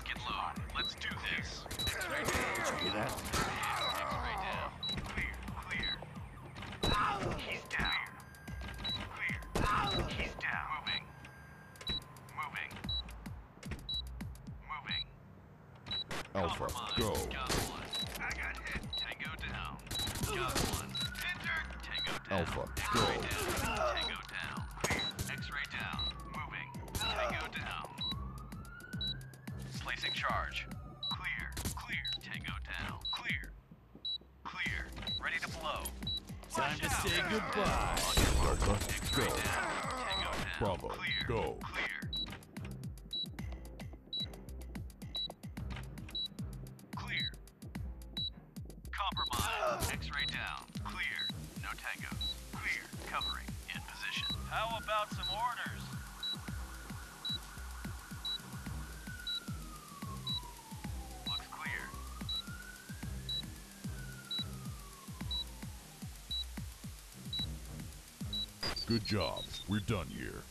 Lock and load. Let's do this. Hear that? X-ray down. Clear, clear. He's down. Clear. He's down. Moving. Moving. Moving. Alpha, Compromise. go. Got one. I got hit. Tango down. Got one. Injured. Tango down. Alpha, go. Tango Placing charge. Clear. Clear. Tango down. Clear. Clear. Ready to blow. Time to out. say goodbye. Alpha, go. down. Tango down. Bravo, Clear. go. Clear. Clear. Compromise. X-ray down. Clear. No tangos. Clear. Covering. In position. How about some orders? Good job. We're done here.